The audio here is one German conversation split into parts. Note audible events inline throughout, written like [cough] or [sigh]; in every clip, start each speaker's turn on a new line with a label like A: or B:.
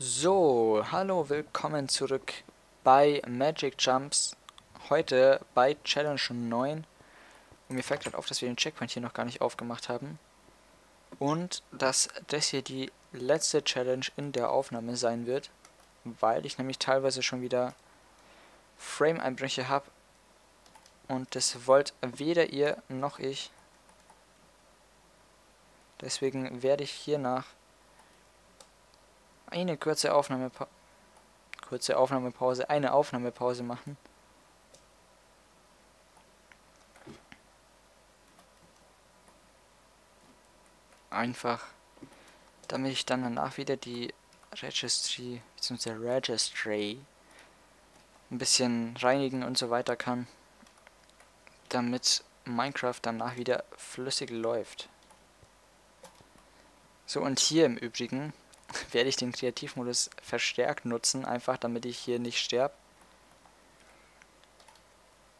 A: So, hallo, willkommen zurück bei Magic Jumps. Heute bei Challenge 9. Und mir fällt gerade auf, dass wir den Checkpoint hier noch gar nicht aufgemacht haben. Und dass das hier die letzte Challenge in der Aufnahme sein wird. Weil ich nämlich teilweise schon wieder Frame-Einbrüche habe. Und das wollt weder ihr noch ich. Deswegen werde ich hier nach eine kurze Aufnahmepause kurze Aufnahmepause, eine Aufnahmepause machen. Einfach, damit ich dann danach wieder die Registry, bzw. Registry ein bisschen reinigen und so weiter kann, damit Minecraft danach wieder flüssig läuft. So, und hier im Übrigen [laughs] werde ich den Kreativmodus verstärkt nutzen, einfach damit ich hier nicht sterbe.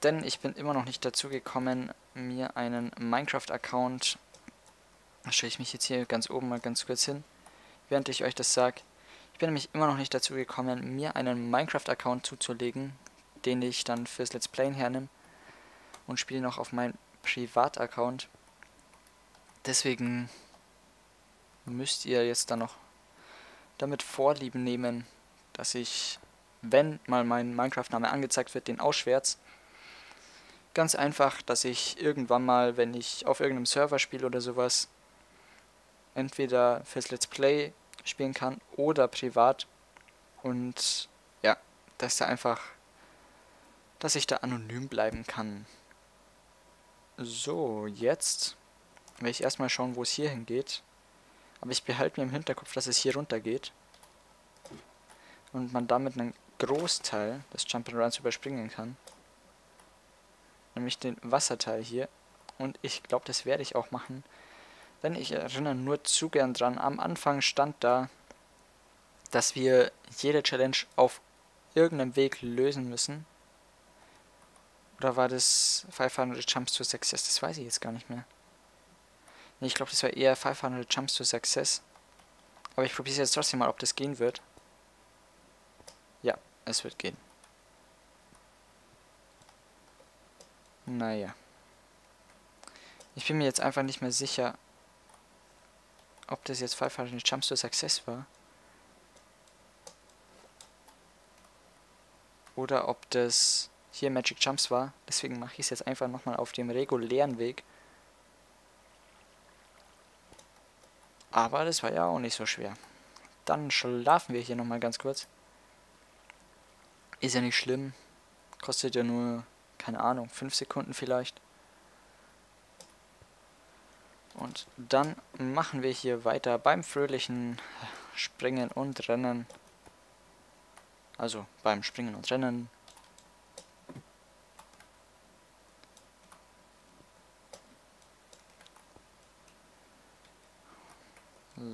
A: Denn ich bin immer noch nicht dazu gekommen, mir einen Minecraft-Account, da stelle ich mich jetzt hier ganz oben mal ganz kurz hin, während ich euch das sage. Ich bin nämlich immer noch nicht dazu gekommen, mir einen Minecraft-Account zuzulegen, den ich dann fürs Let's Play hernehme und spiele noch auf meinem Privat-Account. Deswegen müsst ihr jetzt dann noch damit Vorlieben nehmen, dass ich, wenn mal mein Minecraft-Name angezeigt wird, den ausschwärze. Ganz einfach, dass ich irgendwann mal, wenn ich auf irgendeinem Server spiele oder sowas, entweder fürs Let's Play spielen kann oder privat. Und ja, dass da einfach, dass ich da anonym bleiben kann. So, jetzt werde ich erstmal schauen, wo es hier hingeht. Aber ich behalte mir im Hinterkopf, dass es hier runter geht. Und man damit einen Großteil des Jump'n'Runs überspringen kann. Nämlich den Wasserteil hier. Und ich glaube, das werde ich auch machen. Denn ich erinnere nur zu gern dran. Am Anfang stand da, dass wir jede Challenge auf irgendeinem Weg lösen müssen. Oder war das 500 Jumps to Success? Das weiß ich jetzt gar nicht mehr. Ich glaube, das war eher 500 Jumps to Success. Aber ich probiere jetzt trotzdem mal, ob das gehen wird. Ja, es wird gehen. Naja. Ich bin mir jetzt einfach nicht mehr sicher, ob das jetzt 500 Jumps to Success war. Oder ob das hier Magic Jumps war. Deswegen mache ich es jetzt einfach nochmal auf dem regulären Weg. Aber das war ja auch nicht so schwer. Dann schlafen wir hier nochmal ganz kurz. Ist ja nicht schlimm. Kostet ja nur, keine Ahnung, 5 Sekunden vielleicht. Und dann machen wir hier weiter beim fröhlichen Springen und Rennen. Also beim Springen und Rennen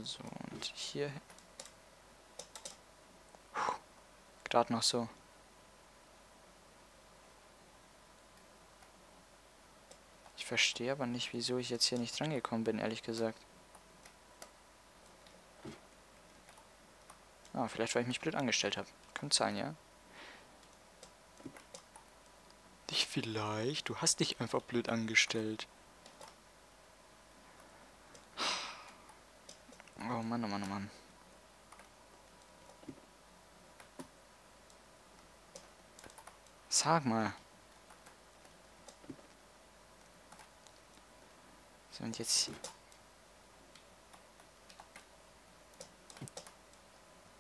A: So, und hier. Gerade noch so. Ich verstehe aber nicht, wieso ich jetzt hier nicht drangekommen bin, ehrlich gesagt. Ah, vielleicht weil ich mich blöd angestellt habe. Könnte sein, ja? Dich vielleicht? Du hast dich einfach blöd angestellt. Oh Mann, oh Mann, oh Mann. Sag mal. So, und jetzt...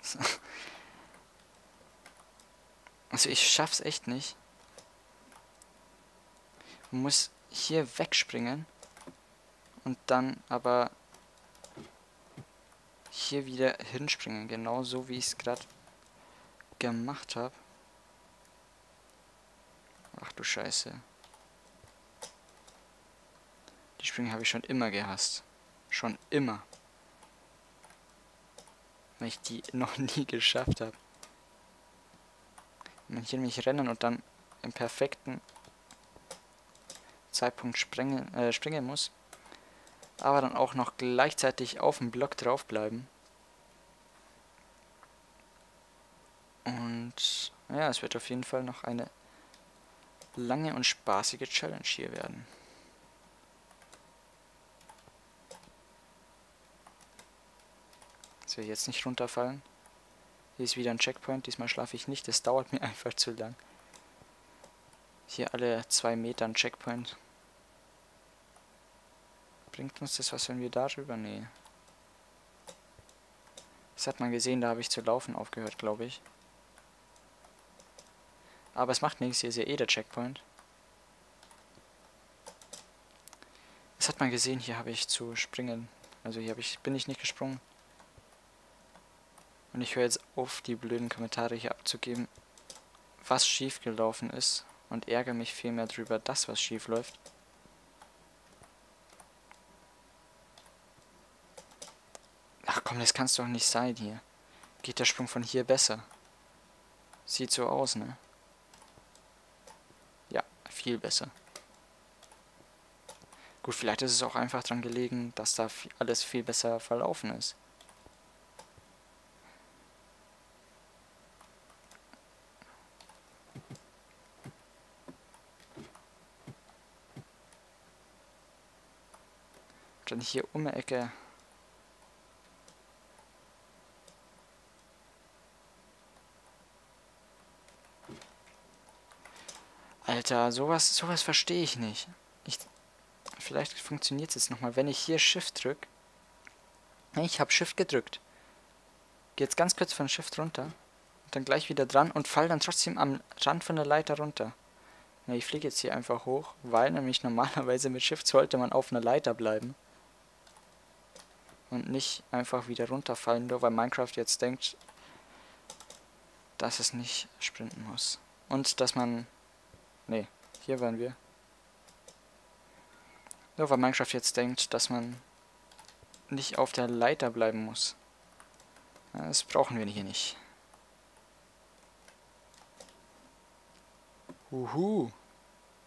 A: So. Also ich schaff's echt nicht. Man muss hier wegspringen. Und dann aber hier wieder hinspringen. Genauso wie ich es gerade gemacht habe. Ach du Scheiße. Die Sprünge habe ich schon immer gehasst. Schon immer. Weil ich die [laughs] noch nie geschafft habe. Wenn man hier nämlich rennen und dann im perfekten Zeitpunkt springen, äh, springen muss. Aber dann auch noch gleichzeitig auf dem Block draufbleiben. Und ja, es wird auf jeden Fall noch eine lange und spaßige Challenge hier werden. Dass wir jetzt nicht runterfallen. Hier ist wieder ein Checkpoint. Diesmal schlafe ich nicht. Das dauert mir [laughs] einfach zu lang. Hier alle zwei Meter ein Checkpoint. Bringt uns das was, wenn wir darüber? Nee. Das hat man gesehen, da habe ich zu laufen aufgehört, glaube ich. Aber es macht nichts, hier ist ja eh der Checkpoint. Das hat man gesehen, hier habe ich zu springen. Also hier ich, bin ich nicht gesprungen. Und ich höre jetzt auf, die blöden Kommentare hier abzugeben, was schief gelaufen ist. Und ärgere mich vielmehr drüber, dass was schief läuft. Ach komm, das kann's doch nicht sein hier. Geht der Sprung von hier besser? Sieht so aus, ne? Viel besser. Gut, vielleicht ist es auch einfach dran gelegen, dass da alles viel besser verlaufen ist. Dann hier um die Ecke Alter, sowas, sowas verstehe ich nicht. Ich, vielleicht funktioniert es jetzt nochmal. Wenn ich hier Shift drücke. Ich habe Shift gedrückt. Gehe jetzt ganz kurz von Shift runter. Und dann gleich wieder dran und fall dann trotzdem am Rand von der Leiter runter. Ja, ich fliege jetzt hier einfach hoch, weil nämlich [laughs] normalerweise mit Shift sollte man auf einer Leiter bleiben. Und nicht einfach wieder runterfallen, nur weil Minecraft jetzt denkt, dass es nicht sprinten muss. Und dass man Ne, hier waren wir. Nur weil Minecraft jetzt denkt, dass man nicht auf der Leiter bleiben muss. Das brauchen wir hier nicht. Uhu.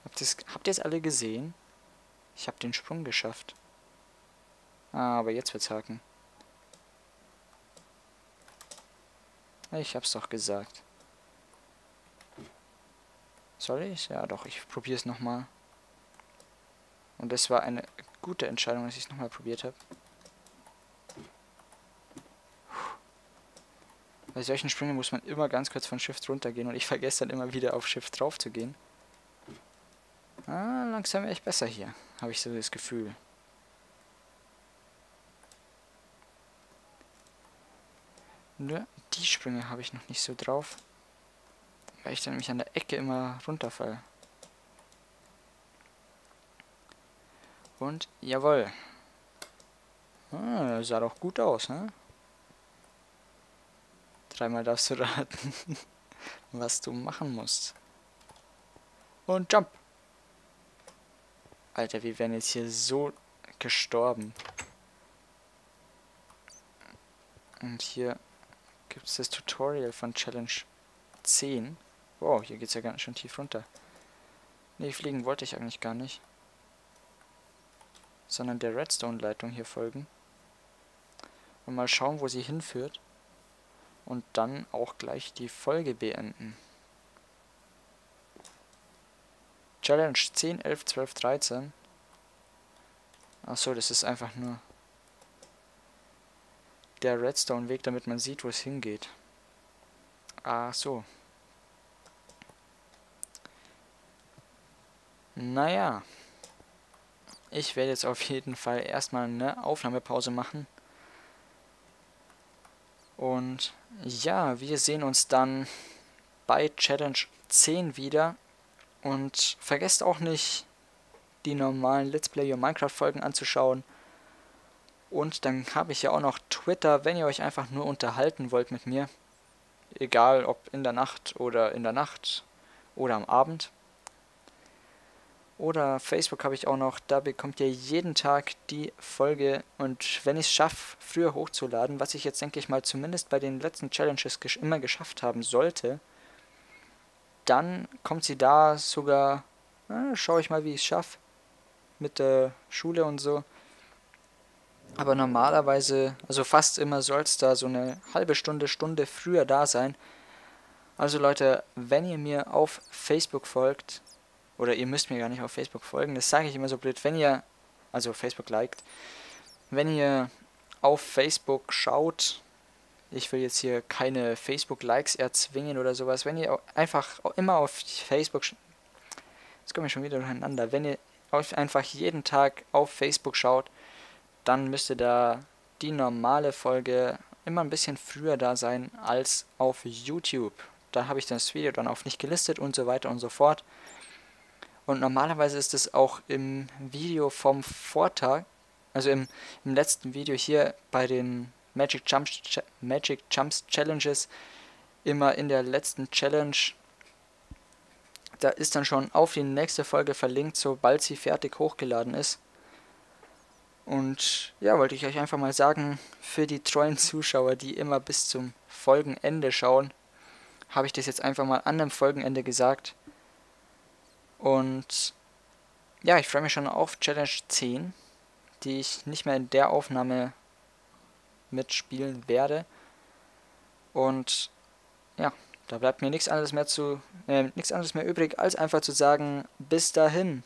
A: Habt ihr habt es alle gesehen? Ich habe den Sprung geschafft. Ah, aber jetzt wird's haken. Ich hab's doch gesagt. Soll ich? Ja, doch, ich probiere es nochmal. Und es war eine gute Entscheidung, dass ich es nochmal probiert habe. Bei solchen Sprüngen muss man immer ganz kurz von Shift runtergehen und ich vergesse dann immer wieder auf Shift drauf zu gehen. Ah, langsam echt besser hier, habe ich so das Gefühl. Nur die Sprünge habe ich noch nicht so drauf. Weil ich dann nämlich an der Ecke immer runterfall. Und, jawohl. Ah, sah doch gut aus, ne? Dreimal darfst du [laughs] raten, was du machen musst. Und Jump. Alter, wir werden jetzt hier so gestorben. Und hier gibt es das Tutorial von Challenge 10. Wow, hier geht es ja ganz schön tief runter. Ne, fliegen wollte ich eigentlich gar nicht. Sondern der Redstone-Leitung hier folgen. Und mal schauen, wo sie hinführt. Und dann auch gleich die Folge beenden. Challenge 10, 11, 12, 13. Achso, das ist einfach nur der Redstone-Weg, damit man sieht, wo es hingeht. Ach so. Naja. Ich werde jetzt auf jeden Fall erstmal eine Aufnahmepause machen. Und ja, wir sehen uns dann bei Challenge 10 wieder. Und vergesst auch nicht, die normalen Let's Play Your Minecraft Folgen anzuschauen. Und dann habe ich ja auch noch Twitter, wenn ihr euch einfach nur unterhalten wollt mit mir. Egal ob in der Nacht oder in der Nacht oder am Abend. Oder Facebook habe ich auch noch, da bekommt ihr jeden Tag die Folge. Und wenn ich es schaffe, früher hochzuladen, was ich jetzt denke ich mal zumindest bei den letzten Challenges gesch immer geschafft haben sollte, dann kommt sie da sogar, na, schaue ich mal, wie ich es schaffe, mit der Schule und so. Aber normalerweise, also fast immer soll es da so eine halbe Stunde, Stunde früher da sein, Also Leute, wenn ihr mir auf Facebook folgt, oder ihr müsst mir gar nicht auf Facebook folgen, das sage ich immer so blöd, wenn ihr, also Facebook liked, wenn ihr auf Facebook schaut, ich will jetzt hier keine Facebook-Likes erzwingen oder sowas, wenn ihr einfach immer auf Facebook, jetzt komme ich schon wieder durcheinander, wenn ihr einfach jeden Tag auf Facebook schaut, dann müsste da die normale Folge immer ein bisschen früher da sein als auf YouTube. Da habe ich das Video dann auch nicht gelistet und so weiter und so fort. Und normalerweise ist es auch im Video vom Vortag, also im, im letzten Video hier bei den Magic Jumps, Magic Jumps Challenges, immer in der letzten Challenge da ist dann schon auf die nächste Folge verlinkt, sobald sie fertig hochgeladen ist. Und ja, wollte ich euch einfach mal sagen, für die treuen Zuschauer, die immer bis zum Folgenende schauen, habe ich das jetzt einfach mal an dem Folgenende gesagt. Und ja, ich freue mich schon auf Challenge 10, die ich nicht mehr in der Aufnahme mitspielen werde. Und ja, da bleibt mir nichts anderes mehr zu äh, nichts anderes mehr übrig, als einfach zu sagen, bis dahin.